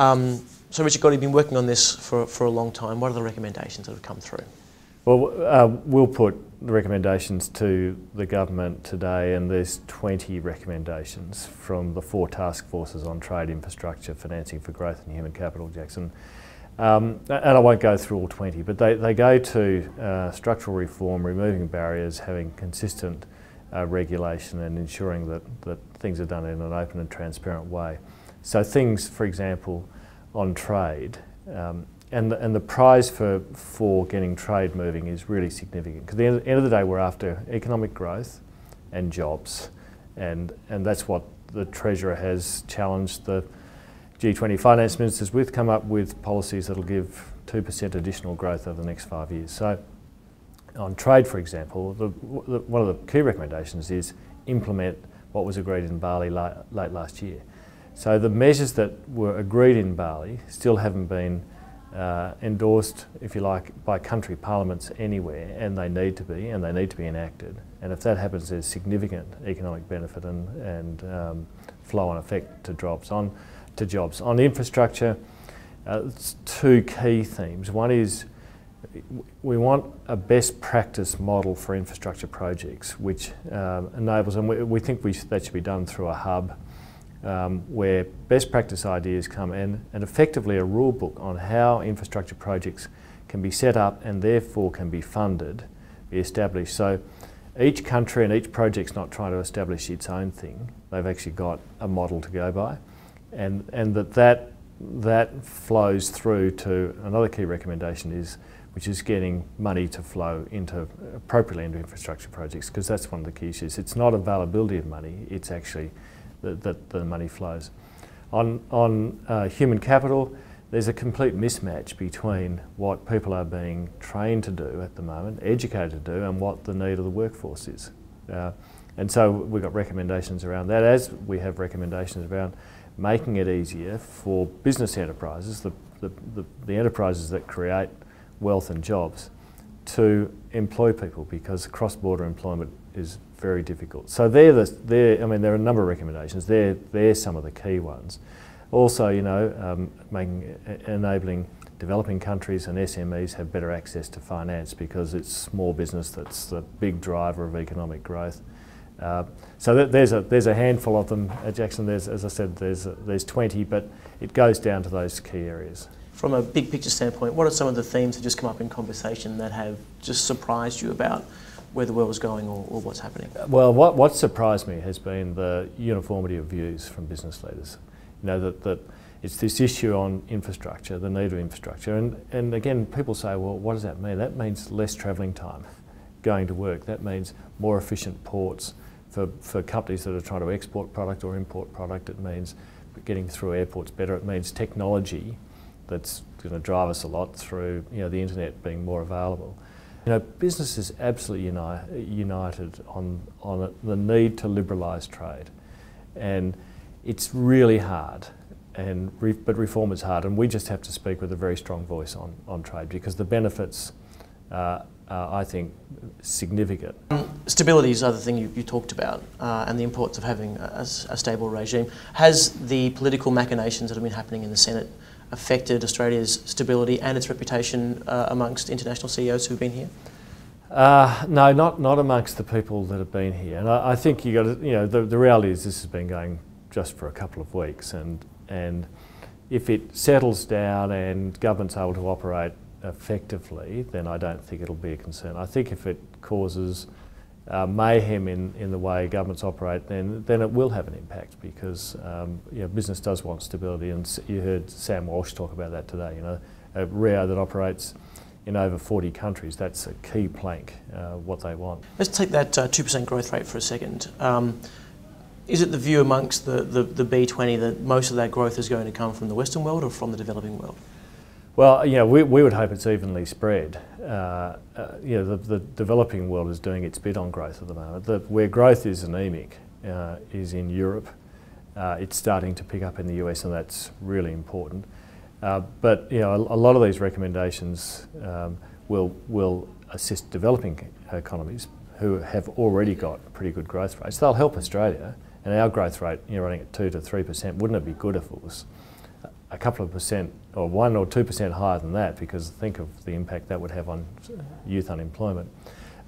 Um, so, Richard Goyder, you've been working on this for, for a long time. What are the recommendations that have come through? Well, uh, we'll put the recommendations to the government today, and there's 20 recommendations from the four task forces on trade, infrastructure, financing for growth, and human capital, Jackson. Um, and I won't go through all 20, but they, they go to uh, structural reform, removing barriers, having consistent uh, regulation, and ensuring that, that things are done in an open and transparent way. So, things, for example, on trade. Um, and the, and the prize for, for getting trade moving is really significant because at the end of the day we're after economic growth and jobs and, and that's what the Treasurer has challenged the G20 finance ministers with, come up with policies that will give 2% additional growth over the next five years. So on trade, for example, the, the, one of the key recommendations is implement what was agreed in Bali late, late last year. So the measures that were agreed in Bali still haven't been uh, endorsed, if you like, by country parliaments anywhere, and they need to be, and they need to be enacted. And if that happens, there's significant economic benefit and, and um, flow-on effect to jobs. On to jobs on infrastructure, uh, two key themes. One is we want a best practice model for infrastructure projects, which um, enables, and we, we think we, that should be done through a hub um, where best practice ideas come in and effectively a rule book on how infrastructure projects can be set up and therefore can be funded, be established. So each country and each project's not trying to establish its own thing. They've actually got a model to go by. And, and that, that that flows through to another key recommendation is which is getting money to flow into appropriately into infrastructure projects because that's one of the key issues. It's not availability of money, it's actually that, that the money flows. On, on uh, human capital, there's a complete mismatch between what people are being trained to do at the moment, educated to do, and what the need of the workforce is. Uh, and so we've got recommendations around that, as we have recommendations around making it easier for business enterprises, the, the, the, the enterprises that create wealth and jobs, to employ people because cross-border employment is very difficult. So they're the, they're, I mean, there are a number of recommendations. They're, they're some of the key ones. Also, you know, um, making, enabling developing countries and SMEs have better access to finance because it's small business that's the big driver of economic growth. Uh, so th there's a there's a handful of them at Jackson. There's, as I said, there's there's 20, but it goes down to those key areas. From a big picture standpoint, what are some of the themes that just come up in conversation that have just surprised you about where the world is going or, or, what's happening? Well, what, what surprised me has been the uniformity of views from business leaders. You know, that, that it's this issue on infrastructure, the need of infrastructure. And, and again, people say, well, what does that mean? That means less travelling time going to work. That means more efficient ports for, for companies that are trying to export product or import product. It means getting through airports better. It means technology that's going to drive us a lot through you know, the internet being more available. You know, business is absolutely uni united on, on the need to liberalise trade. And it's really hard, and re but reform is hard, and we just have to speak with a very strong voice on, on trade because the benefits uh, are, I think, significant. Stability is the other thing you, you talked about, uh, and the importance of having a, a stable regime. Has the political machinations that have been happening in the Senate affected Australia's stability and its reputation uh, amongst international CEOs who've been here? Uh, no, not not amongst the people that have been here. And I, I think you got to, you know, the, the reality is this has been going just for a couple of weeks, and and if it settles down and government's able to operate effectively, then I don't think it'll be a concern. I think if it causes uh, mayhem in, in the way governments operate, then then it will have an impact because um, you know, business does want stability, and you heard Sam Walsh talk about that today. You know, a Rio that operates in over 40 countries, that's a key plank, uh, what they want. Let's take that uh, 2% growth rate for a second. Um, is it the view amongst the, the, the B20 that most of that growth is going to come from the Western world or from the developing world? Well, you know, we, we would hope it's evenly spread. Uh, uh, you know, the, the developing world is doing its bit on growth at the moment. The, where growth is anemic uh, is in Europe. Uh, it's starting to pick up in the US, and that's really important. Uh, but you know, a, a, lot of these recommendations um, will will assist developing economies who have already got pretty good growth rates. They'll help Australia, and our growth rate, you know, running at two to three percent. Wouldn't it be good if it was a couple of percent or one or two percent higher than that because think of the impact that would have on youth unemployment.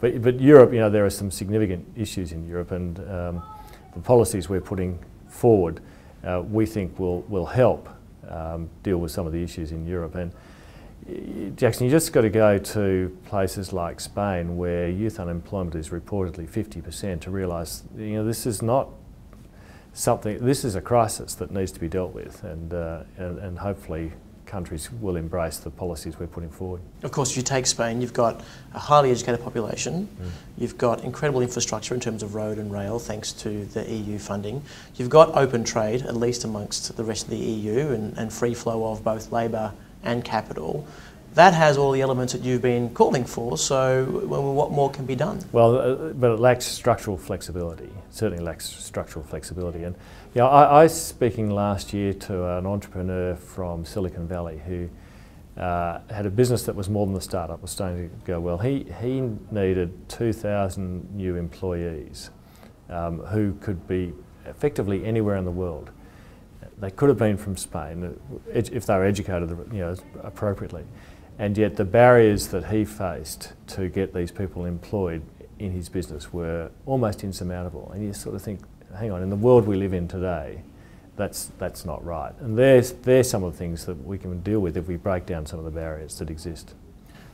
But, but Europe, you know, there are some significant issues in Europe and um, the policies we're putting forward uh, we think will, will help um, deal with some of the issues in Europe. And Jackson, you just got to go to places like Spain where youth unemployment is reportedly 50% to realise, you know, this is not something, this is a crisis that needs to be dealt with and, uh, and, and hopefully countries will embrace the policies we're putting forward. Of course, if you take Spain, you've got a highly educated population, mm. you've got incredible infrastructure in terms of road and rail thanks to the EU funding, you've got open trade, at least amongst the rest of the EU, and, and free flow of both labour and capital that has all the elements that you've been calling for. So, what more can be done? Well, uh, but it lacks structural flexibility. It certainly lacks structural flexibility. And you know, I, was speaking last year to an entrepreneur from Silicon Valley who uh, had a business that was more than the startup was starting to go well. He he needed 2,000 new employees um, who could be effectively anywhere in the world. They could have been from Spain if they were educated, you know, appropriately. And yet the barriers that he faced to get these people employed in his business were almost insurmountable. And you sort of think, hang on, in the world we live in today, that's, that's not right. And there's, there's some of the things that we can deal with if we break down some of the barriers that exist.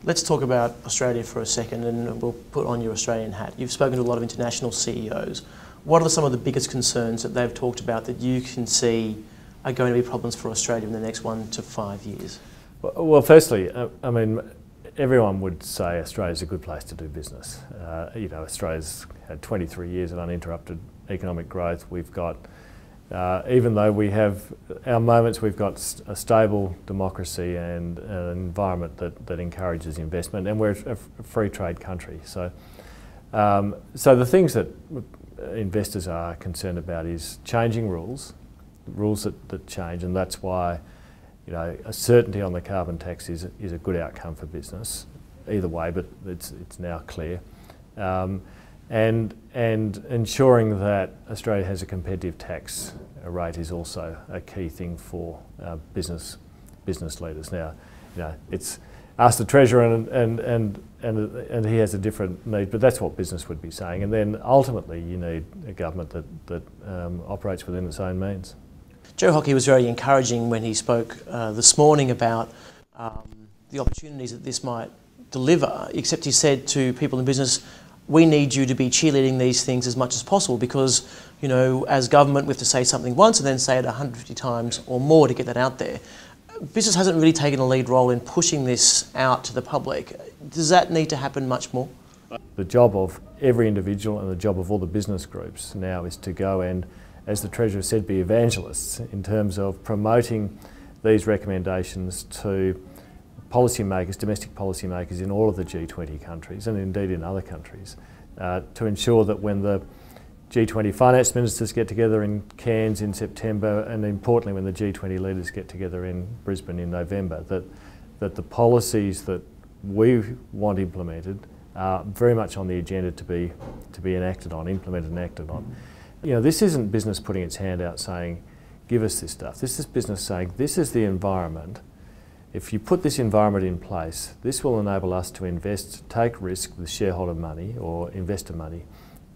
Let's talk about Australia for a second and we'll put on your Australian hat. You've spoken to a lot of international CEOs. What are some of the biggest concerns that they've talked about that you can see are going to be problems for Australia in the next one to five years? Well, firstly, uh, I mean, everyone would say Australia's a good place to do business. Uh, you know, Australia's had 23 years of uninterrupted economic growth. We've got, uh, even though we have our moments, we've got a stable democracy and an environment that, that encourages investment, and we're a free trade country. So, um, so the things that investors are concerned about is changing rules, rules that, that change, and that's why you know, a certainty on the carbon tax is, is a good outcome for business, either way, but it's, it's now clear. Um, and, and ensuring that Australia has a competitive tax rate is also a key thing for uh, business, business leaders. Now, you know, it's ask the Treasurer and, and, and, and, and he has a different need, but that's what business would be saying. And then ultimately you need a government that, that um, operates within its own means. Joe Hockey was very encouraging when he spoke uh, this morning about um, the opportunities that this might deliver, except he said to people in business, we need you to be cheerleading these things as much as possible because, you know, as government, we have to say something once and then say it 150 times or more to get that out there. Business hasn't really taken a lead role in pushing this out to the public. Does that need to happen much more? The job of every individual and the job of all the business groups now is to go and as the Treasurer said, be evangelists in terms of promoting these recommendations to policymakers, domestic policymakers in all of the G20 countries and indeed in other countries uh, to ensure that when the G20 finance ministers get together in Cairns in September and importantly when the G20 leaders get together in Brisbane in November that, that the policies that we want implemented are very much on the agenda to be, to be enacted on, implemented and acted on. You know, this isn't business putting its hand out saying, give us this stuff. This is business saying, this is the environment. If you put this environment in place, this will enable us to invest, take risk with shareholder money or investor money,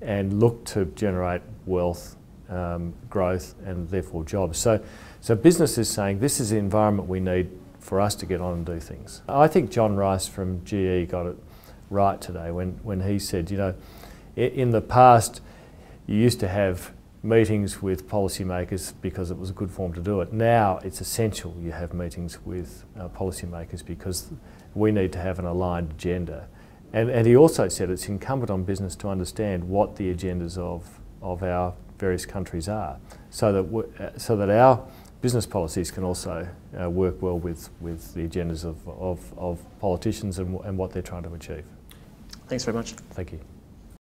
and look to generate wealth, um, growth, and therefore jobs. So, so business is saying this is the environment we need for us to get on and do things. I think John Rice from GE got it right today when, when he said, you know, in the past, you used to have meetings with policymakers because it was a good form to do it. Now it's essential you have meetings with uh, policymakers because we need to have an aligned agenda. And, and he also said it's incumbent on business to understand what the agendas of, of our various countries are so that, uh, so that our business policies can also uh, work well with, with the agendas of, of, of politicians and, and what they're trying to achieve. Thanks very much. Thank you.